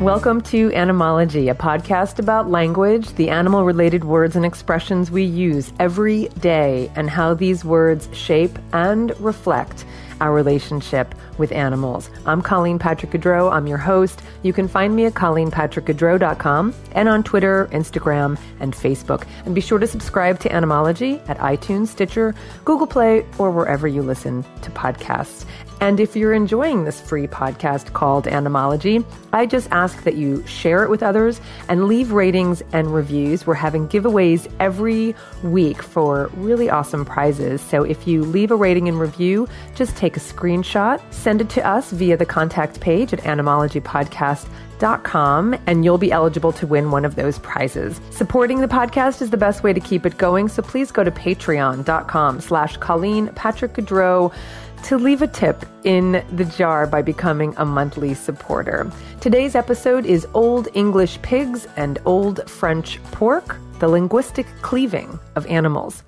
Welcome to Animalogy, a podcast about language, the animal related words and expressions we use every day, and how these words shape and reflect our relationship with animals. I'm Colleen Patrick Goudreau. I'm your host. You can find me at ColleenPatrickGoudreau.com and on Twitter, Instagram, and Facebook. And be sure to subscribe to Animalogy at iTunes, Stitcher, Google Play, or wherever you listen to podcasts. And if you're enjoying this free podcast called Animalogy, I just ask that you share it with others and leave ratings and reviews. We're having giveaways every week for really awesome prizes. So if you leave a rating and review, just take a screenshot, send it to us via the contact page at animalogypodcast.com and you'll be eligible to win one of those prizes. Supporting the podcast is the best way to keep it going, so please go to patreon.com slash Colleen Patrick Goudreau to leave a tip in the jar by becoming a monthly supporter. Today's episode is Old English Pigs and Old French Pork, the linguistic cleaving of animals.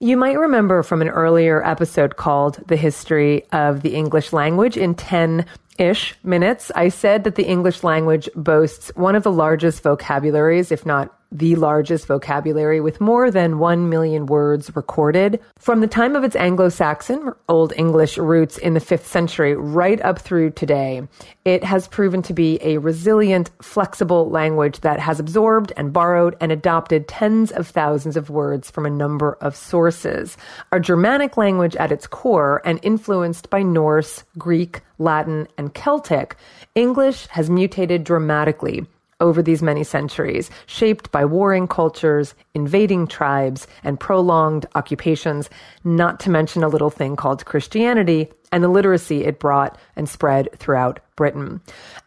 You might remember from an earlier episode called The History of the English Language in 10 ish minutes, I said that the English language boasts one of the largest vocabularies, if not the largest vocabulary with more than 1 million words recorded. From the time of its Anglo Saxon, Old English roots in the 5th century, right up through today, it has proven to be a resilient, flexible language that has absorbed and borrowed and adopted tens of thousands of words from a number of sources. A Germanic language at its core and influenced by Norse, Greek, Latin, and Celtic, English has mutated dramatically over these many centuries, shaped by warring cultures, invading tribes, and prolonged occupations, not to mention a little thing called Christianity and the literacy it brought and spread throughout Britain.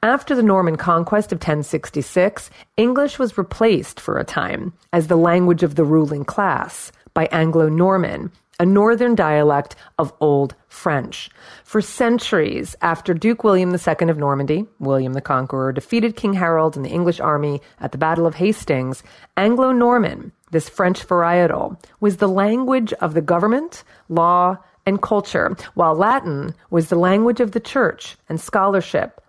After the Norman conquest of 1066, English was replaced for a time as the language of the ruling class by Anglo Norman, a northern dialect of Old French. For centuries after Duke William II of Normandy, William the Conqueror, defeated King Harold and the English army at the Battle of Hastings, Anglo Norman, this French varietal, was the language of the government, law, and culture, while Latin was the language of the church and scholarship.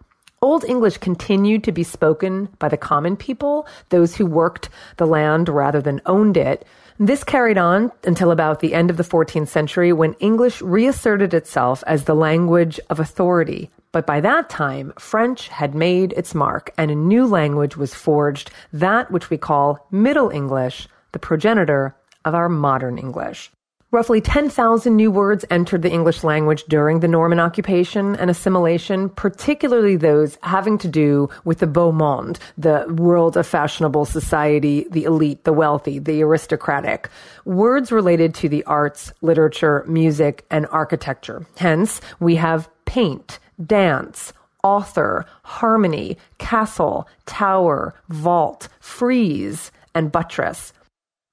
Old English continued to be spoken by the common people, those who worked the land rather than owned it, this carried on until about the end of the 14th century when English reasserted itself as the language of authority. But by that time, French had made its mark and a new language was forged, that which we call Middle English, the progenitor of our modern English. Roughly 10,000 new words entered the English language during the Norman occupation and assimilation, particularly those having to do with the beau monde, the world of fashionable society, the elite, the wealthy, the aristocratic. Words related to the arts, literature, music, and architecture. Hence, we have paint, dance, author, harmony, castle, tower, vault, frieze, and buttress.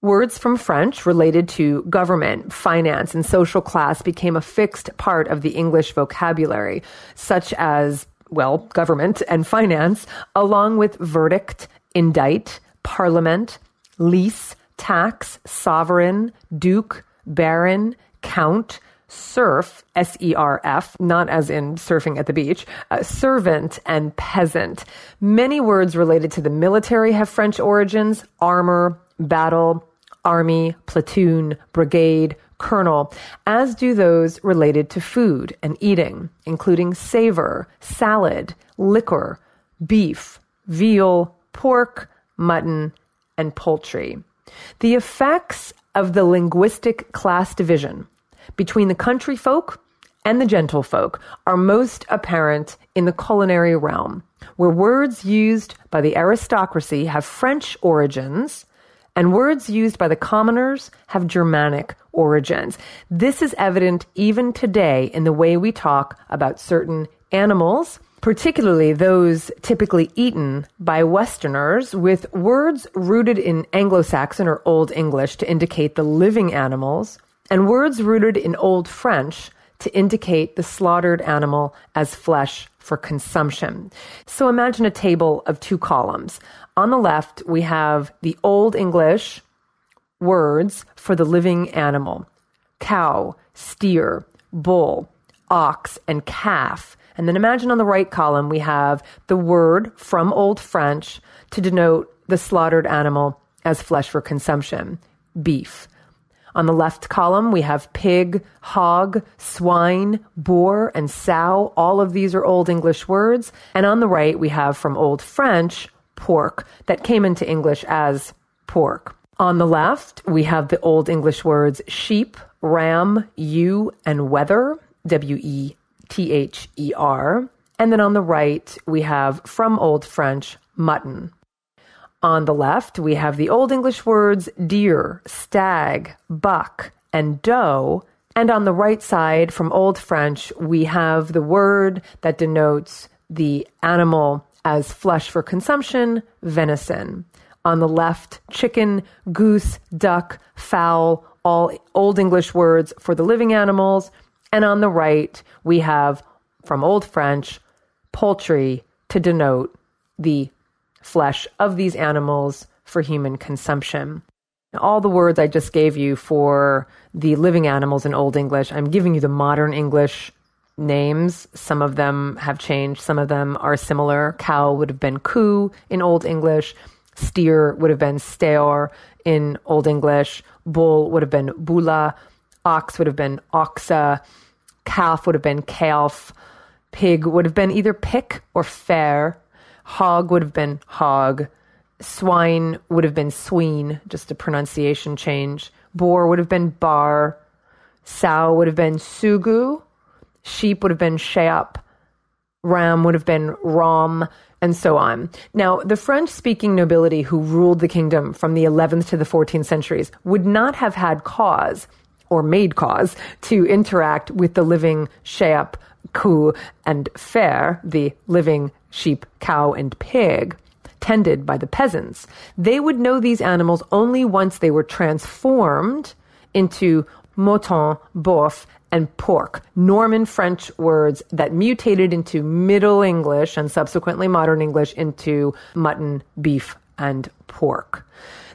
Words from French related to government, finance, and social class became a fixed part of the English vocabulary, such as, well, government and finance, along with verdict, indict, parliament, lease, tax, sovereign, duke, baron, count, serf, S E R F, not as in surfing at the beach, uh, servant, and peasant. Many words related to the military have French origins armor, battle, army, platoon, brigade, colonel, as do those related to food and eating, including savor, salad, liquor, beef, veal, pork, mutton, and poultry. The effects of the linguistic class division between the country folk and the gentlefolk are most apparent in the culinary realm, where words used by the aristocracy have French origins and words used by the commoners have Germanic origins. This is evident even today in the way we talk about certain animals, particularly those typically eaten by Westerners, with words rooted in Anglo Saxon or Old English to indicate the living animals, and words rooted in Old French to indicate the slaughtered animal as flesh for consumption. So imagine a table of two columns. On the left, we have the Old English words for the living animal cow, steer, bull, ox, and calf. And then imagine on the right column, we have the word from Old French to denote the slaughtered animal as flesh for consumption, beef. On the left column, we have pig, hog, swine, boar, and sow. All of these are Old English words. And on the right, we have from Old French, pork, that came into English as pork. On the left, we have the Old English words sheep, ram, ewe, and wether, W E T H E R. And then on the right, we have from Old French, mutton. On the left, we have the Old English words deer, stag, buck, and doe. And on the right side, from Old French, we have the word that denotes the animal as flesh for consumption, venison. On the left, chicken, goose, duck, fowl, all Old English words for the living animals. And on the right, we have from Old French, poultry to denote the flesh of these animals for human consumption. All the words I just gave you for the living animals in Old English, I'm giving you the modern English names. Some of them have changed, some of them are similar. Cow would have been coo in Old English, steer would have been steor in Old English, bull would have been bula, ox would have been oxa, calf would have been calf, pig would have been either pick or fair Hog would have been hog. Swine would have been sween, just a pronunciation change. Boar would have been bar. Sow would have been sugu. Sheep would have been sheap. Ram would have been rom, and so on. Now, the French speaking nobility who ruled the kingdom from the 11th to the 14th centuries would not have had cause or made cause to interact with the living sheap, coo, and fair, the living sheep, cow, and pig, tended by the peasants. They would know these animals only once they were transformed into mouton, boeuf, and pork, Norman French words that mutated into Middle English and subsequently modern English into mutton, beef, and pork.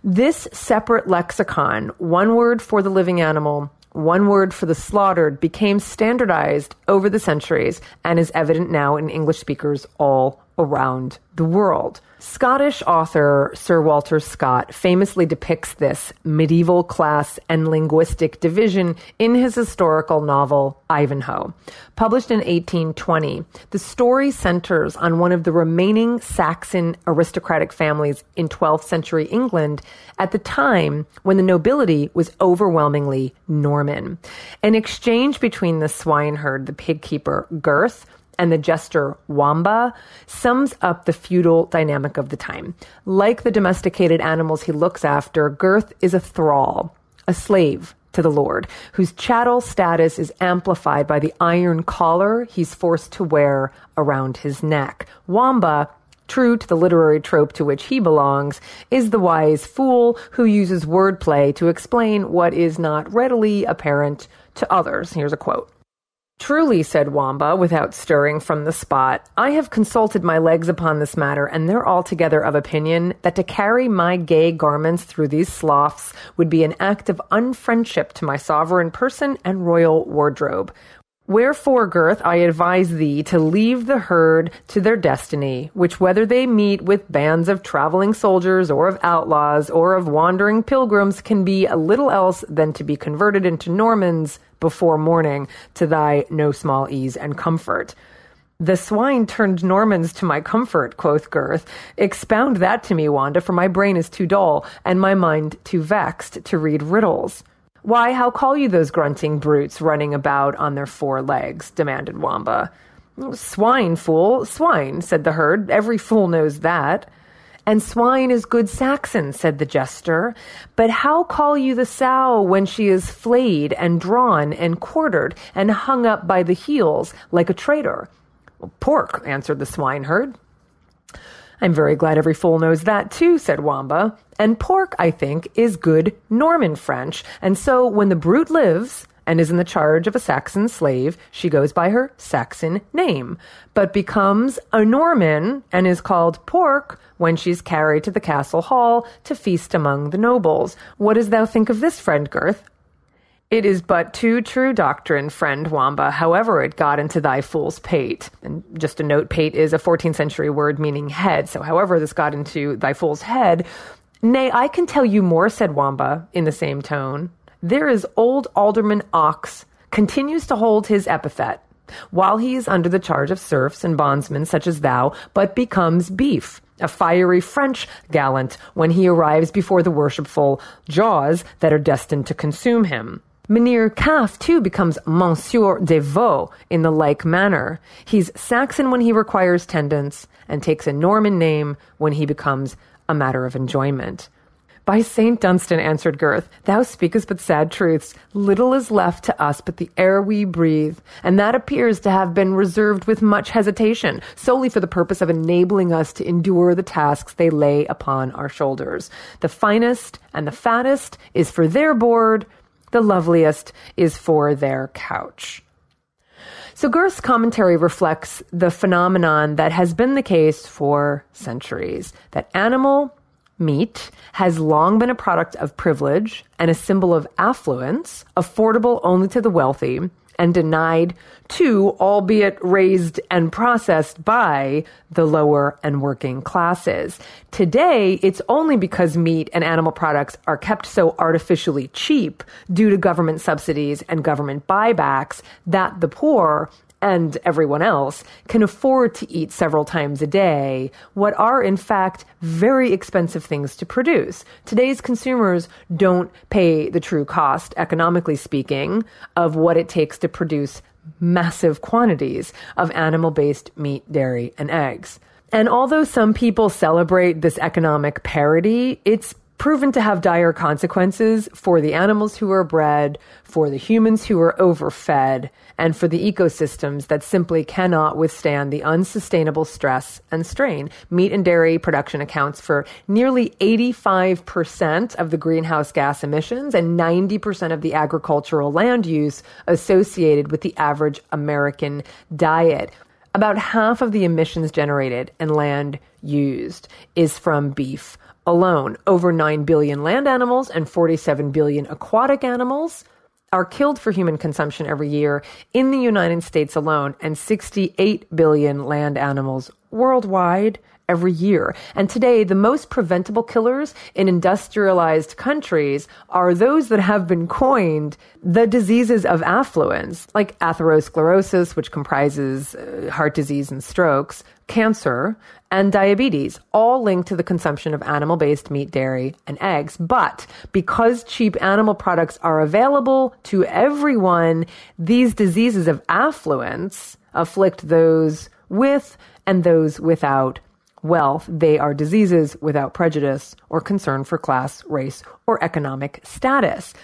This separate lexicon, one word for the living animal, one word for the slaughtered became standardized over the centuries and is evident now in English speakers all around the world. Scottish author Sir Walter Scott famously depicts this medieval class and linguistic division in his historical novel Ivanhoe. Published in 1820, the story centers on one of the remaining Saxon aristocratic families in 12th century England at the time when the nobility was overwhelmingly Norman. An exchange between the swineherd, the pig keeper, Gurth, and the jester Wamba sums up the feudal dynamic of the time. Like the domesticated animals he looks after, Gurth is a thrall, a slave to the Lord, whose chattel status is amplified by the iron collar he's forced to wear around his neck. Wamba true to the literary trope to which he belongs, is the wise fool who uses wordplay to explain what is not readily apparent to others. Here's a quote. Truly, said Wamba, without stirring from the spot, I have consulted my legs upon this matter, and they're altogether of opinion that to carry my gay garments through these sloughs would be an act of unfriendship to my sovereign person and royal wardrobe. Wherefore, Gurth, I advise thee to leave the herd to their destiny, which whether they meet with bands of traveling soldiers or of outlaws or of wandering pilgrims can be a little else than to be converted into Normans before morning to thy no small ease and comfort. The swine turned Normans to my comfort, quoth Gurth. Expound that to me, Wamba, for my brain is too dull, and my mind too vexed to read riddles. Why, how call you those grunting brutes running about on their four legs? demanded Wamba. Swine, fool, swine, said the herd. Every fool knows that. And swine is good Saxon, said the jester. But how call you the sow when she is flayed and drawn and quartered and hung up by the heels like a traitor? Pork, answered the swineherd. I'm very glad every fool knows that too, said Wamba. And pork, I think, is good Norman French. And so when the brute lives and is in the charge of a Saxon slave, she goes by her Saxon name, but becomes a Norman and is called pork when she's carried to the castle hall to feast among the nobles. What does thou think of this, friend Gurth? It is but too true doctrine, friend Wamba, however it got into thy fool's pate. And just a note, pate is a 14th century word meaning head. So however this got into thy fool's head, nay, I can tell you more, said Wamba in the same tone. There is old Alderman Ox, continues to hold his epithet, while he is under the charge of serfs and bondsmen such as thou, but becomes beef a fiery French gallant when he arrives before the worshipful jaws that are destined to consume him. Mynheer Calf, too, becomes Monsieur de Veau in the like manner. He's Saxon when he requires tendance, and takes a Norman name when he becomes a matter of enjoyment. By St. Dunstan, answered Gurth, thou speakest but sad truths. Little is left to us but the air we breathe, and that appears to have been reserved with much hesitation, solely for the purpose of enabling us to endure the tasks they lay upon our shoulders. The finest and the fattest is for their board, the loveliest is for their couch. So Gurth's commentary reflects the phenomenon that has been the case for centuries that animal meat has long been a product of privilege and a symbol of affluence, affordable only to the wealthy, and denied to, albeit raised and processed by, the lower and working classes. Today, it's only because meat and animal products are kept so artificially cheap due to government subsidies and government buybacks that the poor and everyone else can afford to eat several times a day what are in fact very expensive things to produce. Today's consumers don't pay the true cost, economically speaking, of what it takes to produce massive quantities of animal based meat, dairy, and eggs. And although some people celebrate this economic parity, it's proven to have dire consequences for the animals who are bred, for the humans who are overfed, and for the ecosystems that simply cannot withstand the unsustainable stress and strain. Meat and dairy production accounts for nearly 85% of the greenhouse gas emissions and 90% of the agricultural land use associated with the average American diet. About half of the emissions generated and land used is from beef alone, over 9 billion land animals and 47 billion aquatic animals are killed for human consumption every year in the United States alone, and 68 billion land animals worldwide every year. And today, the most preventable killers in industrialized countries are those that have been coined the diseases of affluence, like atherosclerosis, which comprises uh, heart disease and strokes, cancer, and diabetes, all linked to the consumption of animal based meat, dairy, and eggs. But because cheap animal products are available to everyone, these diseases of affluence afflict those with and those without wealth. They are diseases without prejudice or concern for class, race, or economic status.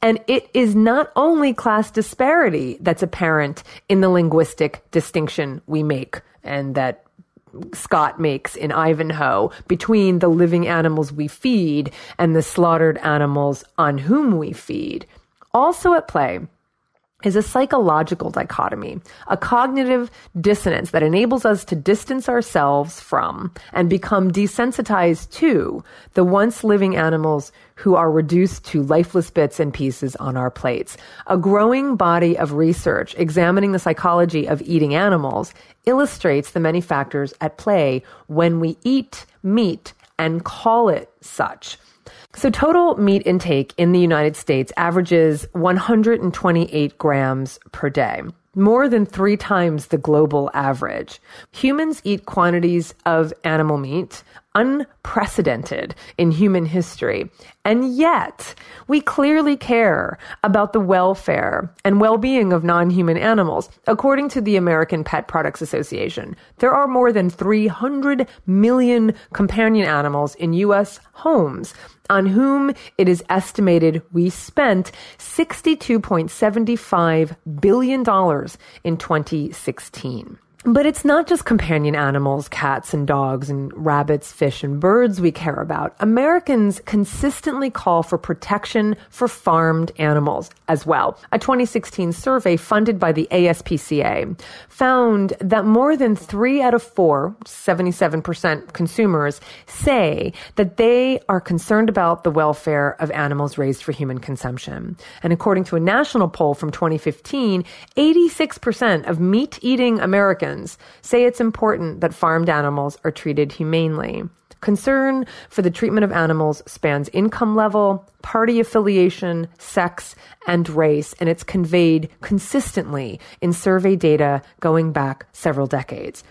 And it is not only class disparity that's apparent in the linguistic distinction we make and that Scott makes in Ivanhoe between the living animals we feed and the slaughtered animals on whom we feed. Also at play is a psychological dichotomy, a cognitive dissonance that enables us to distance ourselves from and become desensitized to the once living animals who are reduced to lifeless bits and pieces on our plates. A growing body of research examining the psychology of eating animals illustrates the many factors at play when we eat meat and call it such. So, total meat intake in the United States averages 128 grams per day, more than three times the global average. Humans eat quantities of animal meat unprecedented in human history. And yet, we clearly care about the welfare and well being of non human animals. According to the American Pet Products Association, there are more than 300 million companion animals in U.S. homes on whom it is estimated we spent $62.75 billion in 2016. But it's not just companion animals, cats and dogs and rabbits, fish and birds we care about. Americans consistently call for protection for farmed animals as well. A 2016 survey funded by the ASPCA found that more than three out of four, 77% consumers say that they are concerned about the welfare of animals raised for human consumption. And according to a national poll from 2015, 86% of meat eating Say it's important that farmed animals are treated humanely. Concern for the treatment of animals spans income level, party affiliation, sex, and race, and it's conveyed consistently in survey data going back several decades.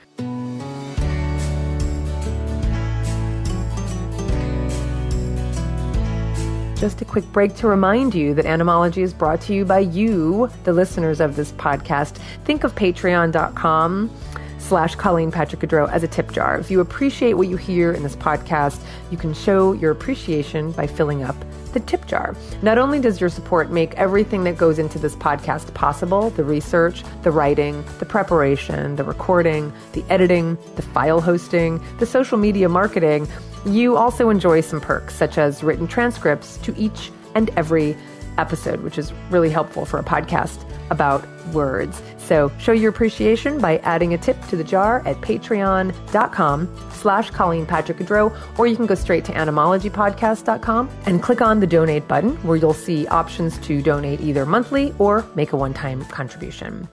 Just a quick break to remind you that Animalogy is brought to you by you, the listeners of this podcast. Think of patreon.com slash Colleen Patrick Goudreau as a tip jar. If you appreciate what you hear in this podcast, you can show your appreciation by filling up the tip jar. Not only does your support make everything that goes into this podcast possible the research, the writing, the preparation, the recording, the editing, the file hosting, the social media marketing you also enjoy some perks, such as written transcripts to each and every episode, which is really helpful for a podcast about words. So show your appreciation by adding a tip to the jar at patreon.com slash Colleen Patrick Goudreau, or you can go straight to animalogypodcast.com and click on the donate button where you'll see options to donate either monthly or make a one-time contribution.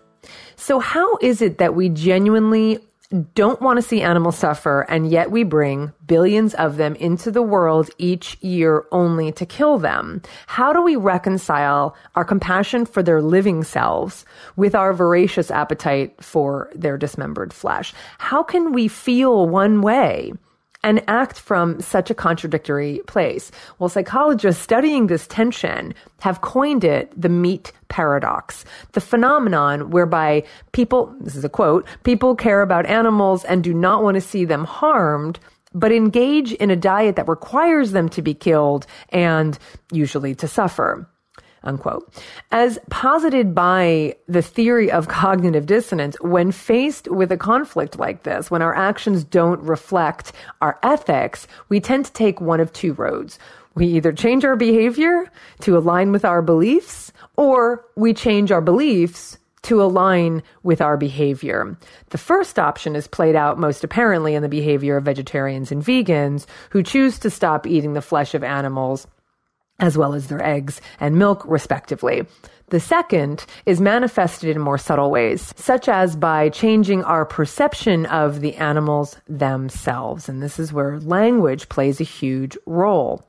So how is it that we genuinely don't want to see animals suffer, and yet we bring billions of them into the world each year only to kill them. How do we reconcile our compassion for their living selves with our voracious appetite for their dismembered flesh? How can we feel one way? And act from such a contradictory place. Well, psychologists studying this tension have coined it the meat paradox, the phenomenon whereby people, this is a quote, people care about animals and do not want to see them harmed, but engage in a diet that requires them to be killed and usually to suffer unquote. As posited by the theory of cognitive dissonance, when faced with a conflict like this, when our actions don't reflect our ethics, we tend to take one of two roads. We either change our behavior to align with our beliefs, or we change our beliefs to align with our behavior. The first option is played out most apparently in the behavior of vegetarians and vegans who choose to stop eating the flesh of animals as well as their eggs and milk, respectively. The second is manifested in more subtle ways, such as by changing our perception of the animals themselves. And this is where language plays a huge role.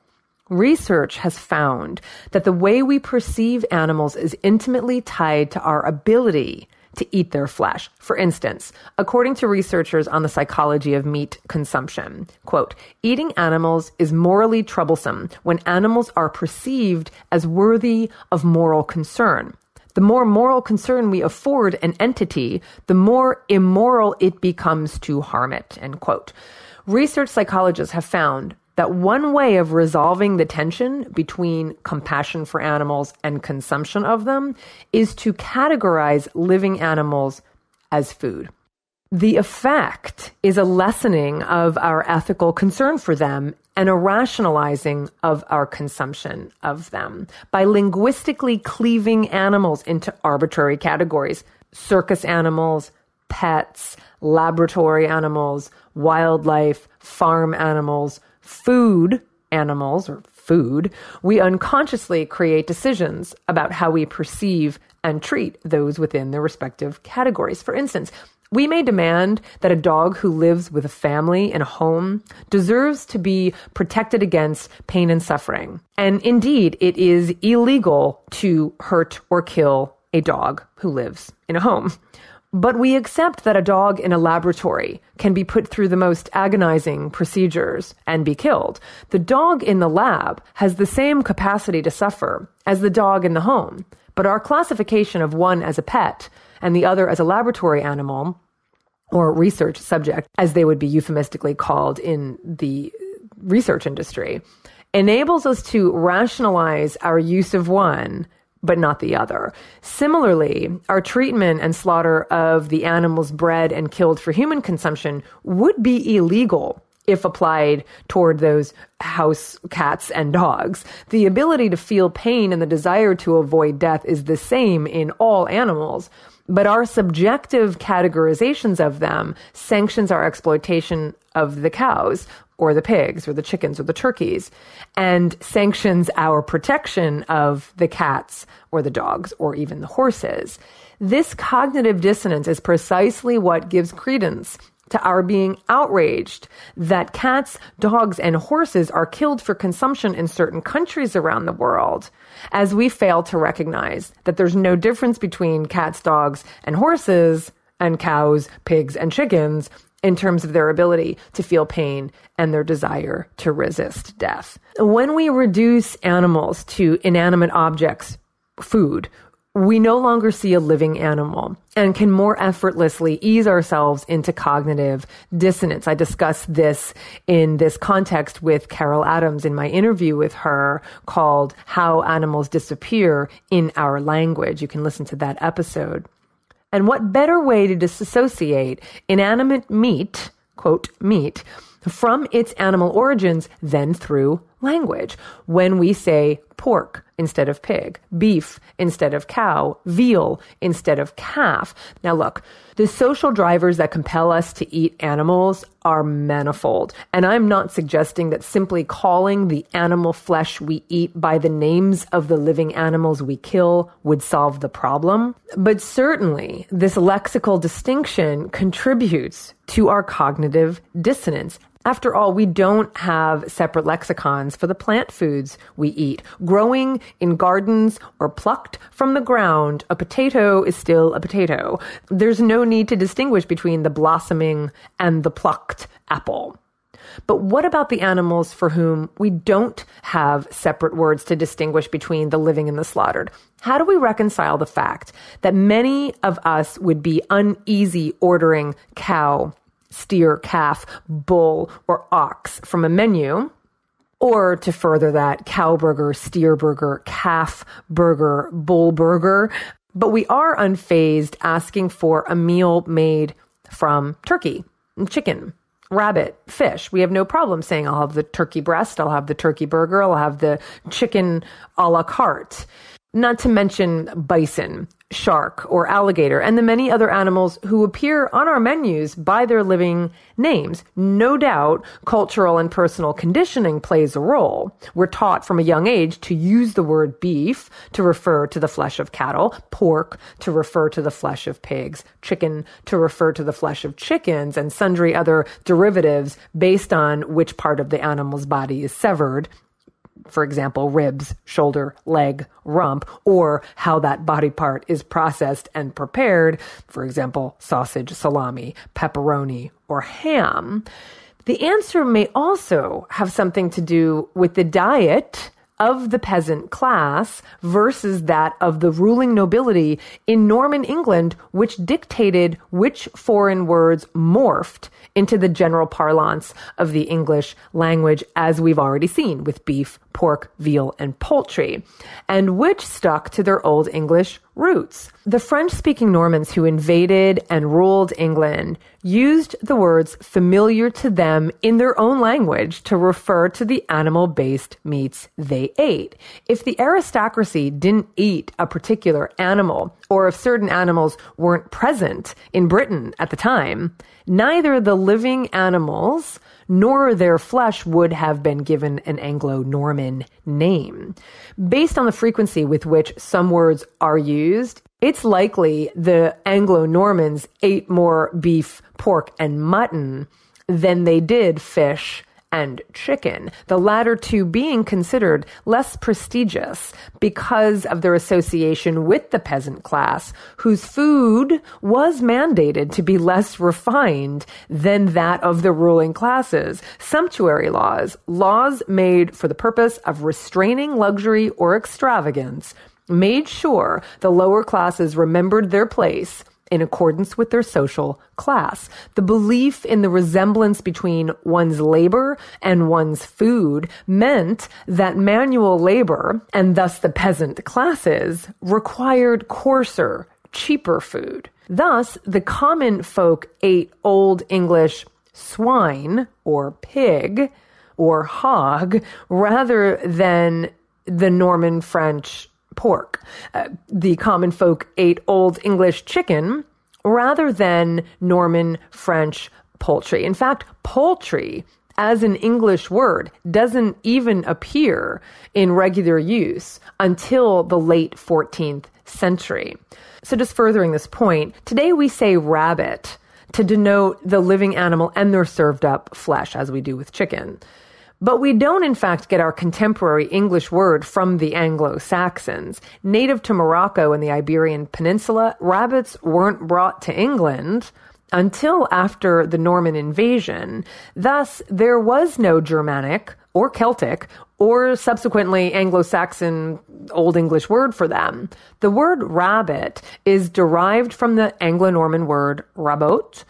Research has found that the way we perceive animals is intimately tied to our ability to eat their flesh. For instance, according to researchers on the psychology of meat consumption, quote, eating animals is morally troublesome when animals are perceived as worthy of moral concern. The more moral concern we afford an entity, the more immoral it becomes to harm it, end quote. Research psychologists have found that one way of resolving the tension between compassion for animals and consumption of them is to categorize living animals as food. The effect is a lessening of our ethical concern for them and a rationalizing of our consumption of them by linguistically cleaving animals into arbitrary categories circus animals, pets, laboratory animals, wildlife, farm animals, food animals or food, we unconsciously create decisions about how we perceive and treat those within their respective categories. For instance, we may demand that a dog who lives with a family in a home deserves to be protected against pain and suffering. And indeed, it is illegal to hurt or kill a dog who lives in a home. But we accept that a dog in a laboratory can be put through the most agonizing procedures and be killed. The dog in the lab has the same capacity to suffer as the dog in the home. But our classification of one as a pet and the other as a laboratory animal or research subject, as they would be euphemistically called in the research industry, enables us to rationalize our use of one but not the other. Similarly, our treatment and slaughter of the animals bred and killed for human consumption would be illegal if applied toward those house cats and dogs. The ability to feel pain and the desire to avoid death is the same in all animals. But our subjective categorizations of them sanctions our exploitation of the cows or the pigs or the chickens or the turkeys and sanctions our protection of the cats or the dogs or even the horses. This cognitive dissonance is precisely what gives credence to our being outraged that cats, dogs, and horses are killed for consumption in certain countries around the world, as we fail to recognize that there's no difference between cats, dogs, and horses, and cows, pigs, and chickens in terms of their ability to feel pain and their desire to resist death. When we reduce animals to inanimate objects, food, we no longer see a living animal and can more effortlessly ease ourselves into cognitive dissonance. I discussed this in this context with Carol Adams in my interview with her called How Animals Disappear in Our Language. You can listen to that episode. And what better way to disassociate inanimate meat, quote, meat, from its animal origins than through language? When we say pork instead of pig, beef instead of cow, veal instead of calf. Now look, the social drivers that compel us to eat animals are manifold. And I'm not suggesting that simply calling the animal flesh we eat by the names of the living animals we kill would solve the problem. But certainly this lexical distinction contributes to our cognitive dissonance after all, we don't have separate lexicons for the plant foods we eat. Growing in gardens or plucked from the ground, a potato is still a potato. There's no need to distinguish between the blossoming and the plucked apple. But what about the animals for whom we don't have separate words to distinguish between the living and the slaughtered? How do we reconcile the fact that many of us would be uneasy ordering cow steer, calf, bull, or ox from a menu. Or to further that, cow burger, steer burger, calf burger, bull burger. But we are unfazed asking for a meal made from turkey, chicken, rabbit, fish. We have no problem saying I'll have the turkey breast, I'll have the turkey burger, I'll have the chicken a la carte. Not to mention bison, shark, or alligator, and the many other animals who appear on our menus by their living names. No doubt, cultural and personal conditioning plays a role. We're taught from a young age to use the word beef to refer to the flesh of cattle, pork to refer to the flesh of pigs, chicken to refer to the flesh of chickens, and sundry other derivatives based on which part of the animal's body is severed for example, ribs, shoulder, leg, rump, or how that body part is processed and prepared, for example, sausage, salami, pepperoni, or ham. The answer may also have something to do with the diet of the peasant class versus that of the ruling nobility in Norman England, which dictated which foreign words morphed into the general parlance of the English language, as we've already seen with beef, pork, veal, and poultry, and which stuck to their Old English roots. The French speaking Normans who invaded and ruled England used the words familiar to them in their own language to refer to the animal based meats they ate. If the aristocracy didn't eat a particular animal, or if certain animals weren't present in Britain at the time, neither the living animals nor their flesh would have been given an Anglo Norman name. Based on the frequency with which some words are used, it's likely the Anglo Normans ate more beef, pork, and mutton than they did fish and chicken, the latter two being considered less prestigious because of their association with the peasant class, whose food was mandated to be less refined than that of the ruling classes. Sumptuary laws, laws made for the purpose of restraining luxury or extravagance, made sure the lower classes remembered their place in accordance with their social class. The belief in the resemblance between one's labor and one's food meant that manual labor, and thus the peasant classes, required coarser, cheaper food. Thus, the common folk ate Old English swine or pig or hog rather than the Norman French pork. Uh, the common folk ate Old English chicken rather than Norman French poultry. In fact, poultry as an English word doesn't even appear in regular use until the late 14th century. So, just furthering this point, today we say rabbit to denote the living animal and their served up flesh, as we do with chicken. But we don't, in fact, get our contemporary English word from the Anglo Saxons. Native to Morocco and the Iberian Peninsula, rabbits weren't brought to England until after the Norman invasion. Thus, there was no Germanic or Celtic or subsequently Anglo Saxon Old English word for them. The word rabbit is derived from the Anglo Norman word rabot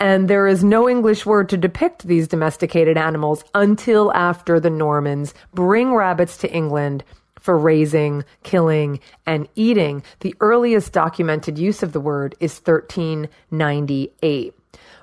and there is no English word to depict these domesticated animals until after the Normans bring rabbits to England for raising, killing, and eating. The earliest documented use of the word is 1398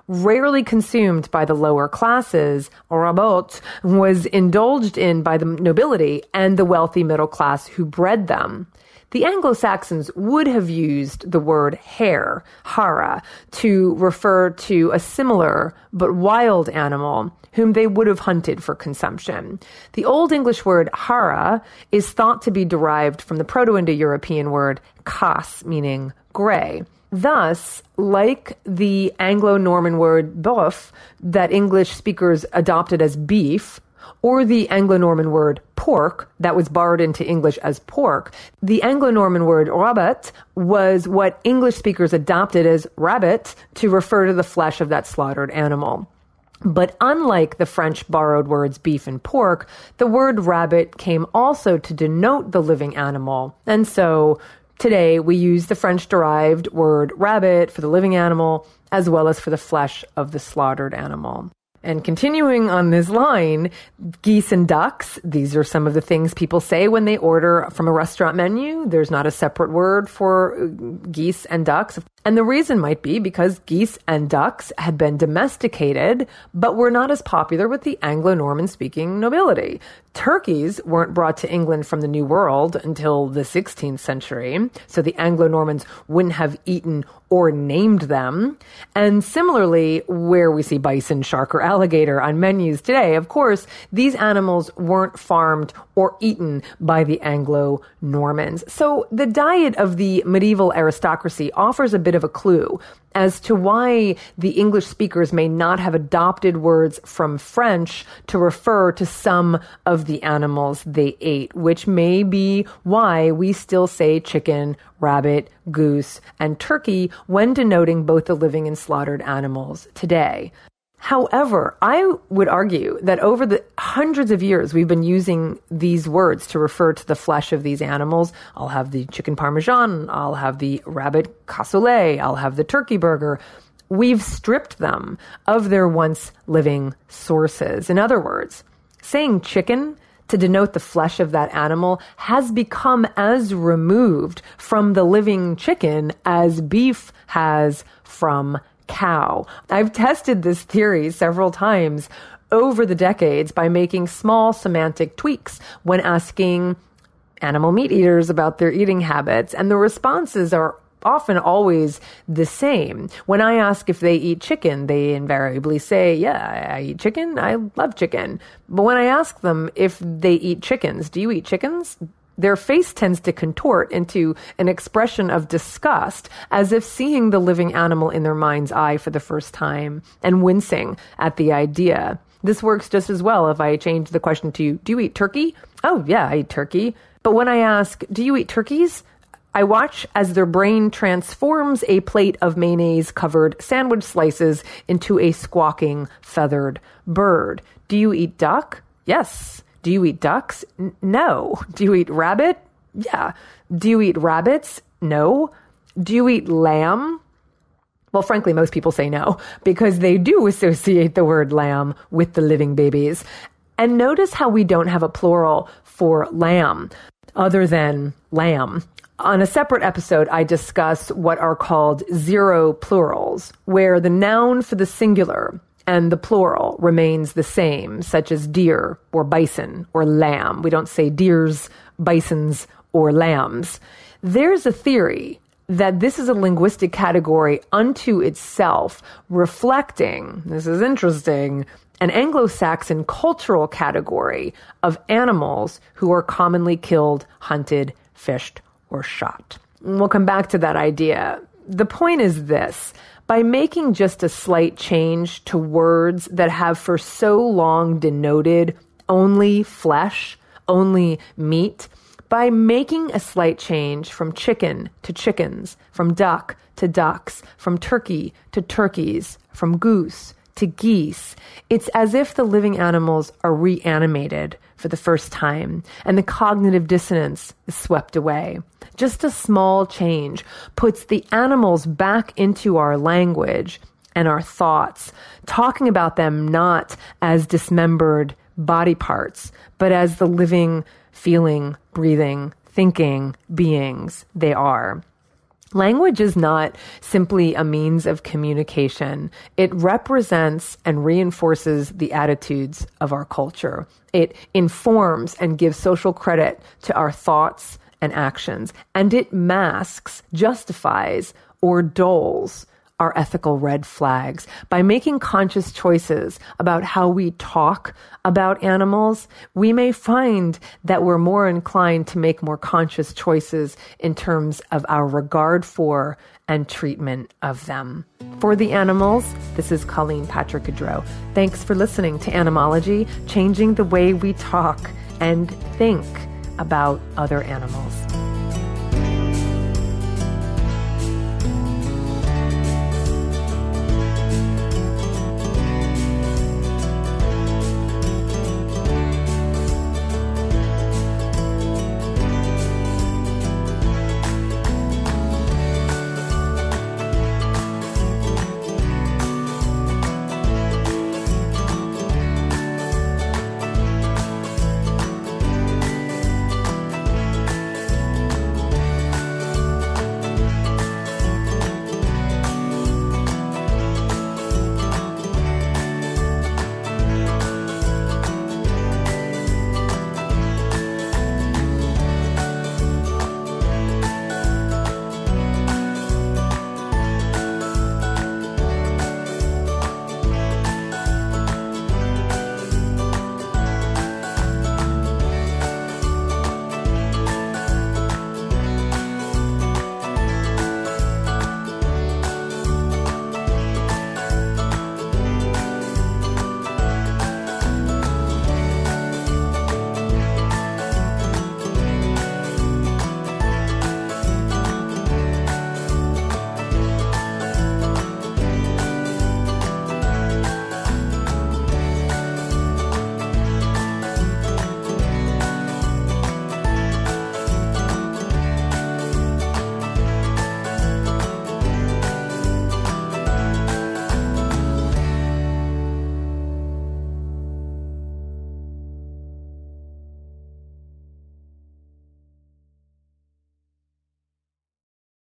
rarely consumed by the lower classes, rabot was indulged in by the nobility and the wealthy middle class who bred them. The Anglo Saxons would have used the word hare, hara, to refer to a similar but wild animal whom they would have hunted for consumption. The Old English word hara is thought to be derived from the Proto Indo European word kas, meaning gray. Thus, like the Anglo Norman word boeuf that English speakers adopted as beef, or the Anglo Norman word pork that was borrowed into English as pork. The Anglo Norman word rabbit was what English speakers adopted as rabbit to refer to the flesh of that slaughtered animal. But unlike the French borrowed words beef and pork, the word rabbit came also to denote the living animal. And so today we use the French derived word rabbit for the living animal as well as for the flesh of the slaughtered animal. And continuing on this line, geese and ducks, these are some of the things people say when they order from a restaurant menu. There's not a separate word for uh, geese and ducks. And the reason might be because geese and ducks had been domesticated, but were not as popular with the Anglo Norman speaking nobility. Turkeys weren't brought to England from the New World until the 16th century, so the Anglo Normans wouldn't have eaten or named them. And similarly, where we see bison, shark, or alligator on menus today, of course, these animals weren't farmed or eaten by the Anglo Normans. So the diet of the medieval aristocracy offers a bit of a clue as to why the English speakers may not have adopted words from French to refer to some of the animals they ate, which may be why we still say chicken, rabbit, goose, and turkey when denoting both the living and slaughtered animals today. However, I would argue that over the hundreds of years we've been using these words to refer to the flesh of these animals. I'll have the chicken parmesan, I'll have the rabbit cassoulet, I'll have the turkey burger. We've stripped them of their once living sources. In other words, saying chicken to denote the flesh of that animal has become as removed from the living chicken as beef has from cow. I've tested this theory several times over the decades by making small semantic tweaks when asking animal meat eaters about their eating habits, and the responses are often always the same. When I ask if they eat chicken, they invariably say, Yeah, I eat chicken. I love chicken. But when I ask them if they eat chickens, do you eat chickens? Their face tends to contort into an expression of disgust, as if seeing the living animal in their mind's eye for the first time and wincing at the idea. This works just as well if I change the question to, Do you eat turkey? Oh, yeah, I eat turkey. But when I ask, Do you eat turkeys? I watch as their brain transforms a plate of mayonnaise covered sandwich slices into a squawking feathered bird. Do you eat duck? Yes. Do you eat ducks? N- no. Do you eat rabbit? Yeah. Do you eat rabbits? No. Do you eat lamb? Well, frankly, most people say no because they do associate the word lamb with the living babies. And notice how we don't have a plural for lamb other than lamb. On a separate episode, I discuss what are called zero plurals, where the noun for the singular and the plural remains the same, such as deer or bison or lamb. We don't say deers, bisons, or lambs. There's a theory that this is a linguistic category unto itself, reflecting, this is interesting, an Anglo Saxon cultural category of animals who are commonly killed, hunted, fished, or shot. we'll come back to that idea. The point is this by making just a slight change to words that have for so long denoted only flesh, only meat, by making a slight change from chicken to chickens, from duck to ducks, from turkey to turkeys, from goose to geese, it's as if the living animals are reanimated for the first time and the cognitive dissonance is swept away. Just a small change puts the animals back into our language and our thoughts, talking about them not as dismembered body parts, but as the living, feeling, breathing, thinking beings they are. Language is not simply a means of communication. It represents and reinforces the attitudes of our culture. It informs and gives social credit to our thoughts and actions. And it masks, justifies, or dulls our ethical red flags. By making conscious choices about how we talk about animals, we may find that we're more inclined to make more conscious choices in terms of our regard for and treatment of them. For the animals, this is Colleen Patrick Goudreau. Thanks for listening to Animalogy, changing the way we talk and think about other animals.